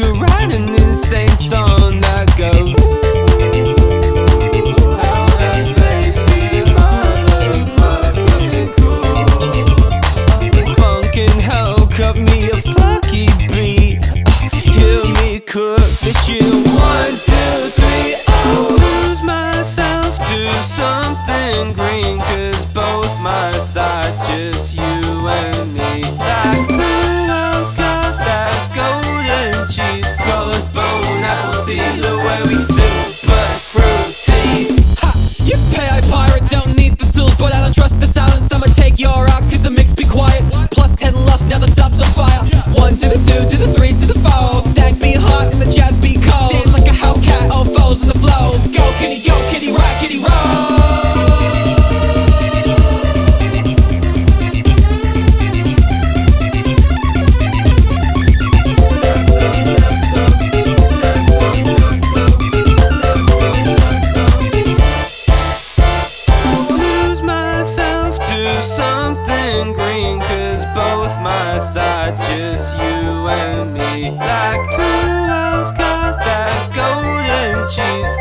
stuck around an insane song that goes Cut me a funky beat. Hear me cook this year once. besides just you and me. Like who else got that golden cheese?